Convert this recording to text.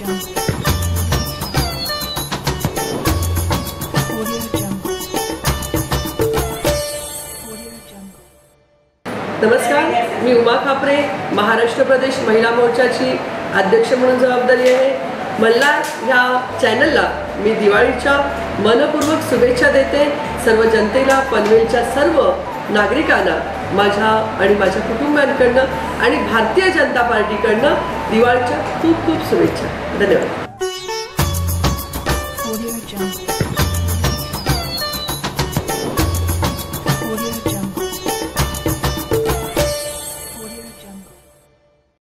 नमस्कार मी उमा खापरे महाराष्ट्र प्रदेश महिला मोर्चाची अध्यक्ष म्हणून जबाबदारी आहे. मल्हार ह्या चॅनलला मी दिवाळीच्या मनपूर्वक शुभेच्छा देते. सर्व जनतेला पनवेलच्या सर्व नागरिकांना माझ्या आणि माझ्या कुटुंबांकडनं आणि भारतीय जनता पार्टीकडनं दिवाळीच्या खूप खूप शुभेच्छा. धन्यवाद.